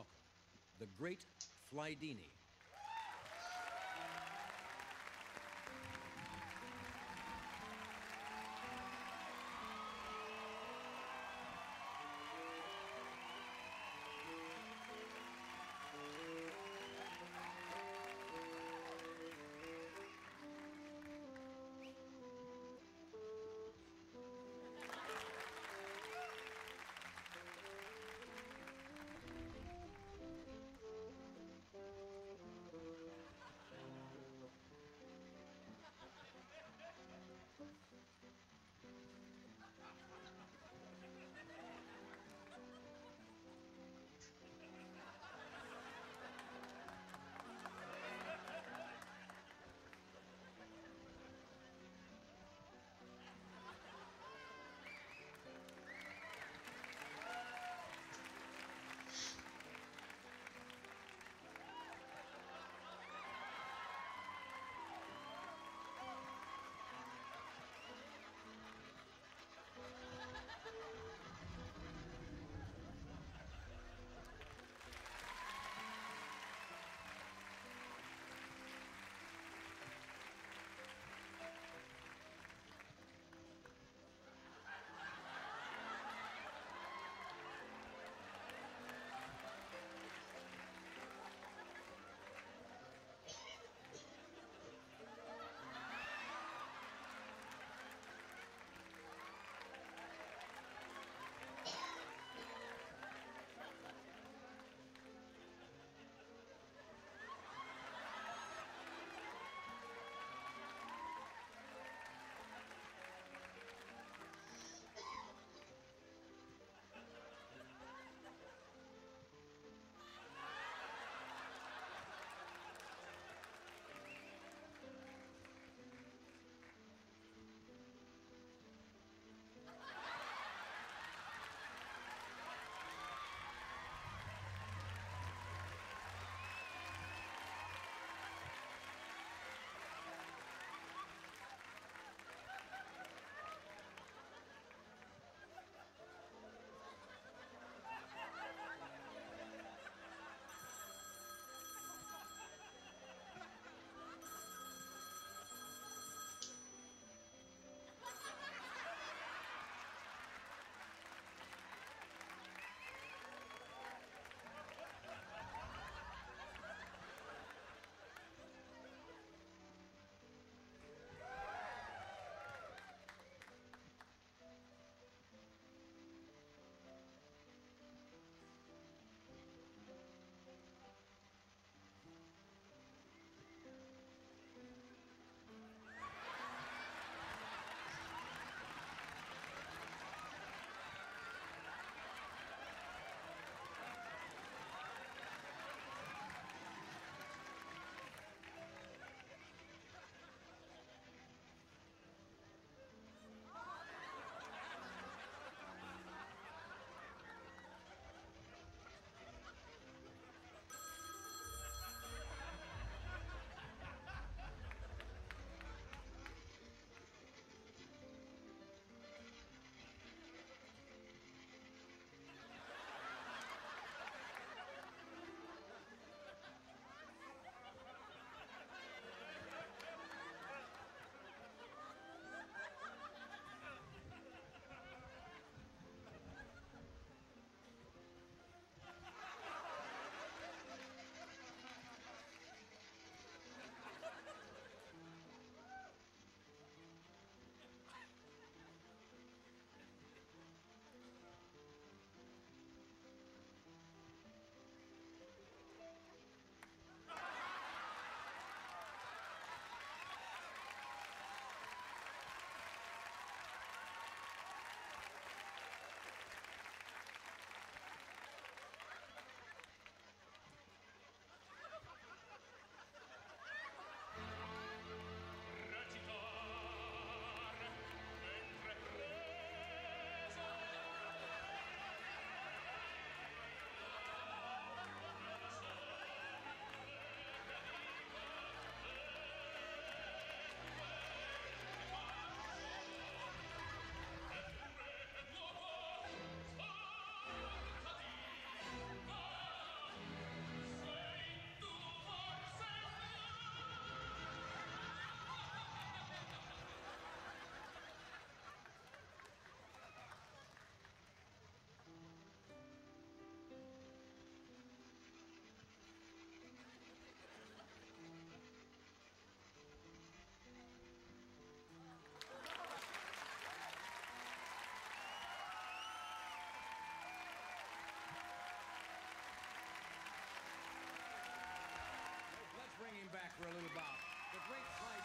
welcome the great Flydini. track we're a little about. The great Clyde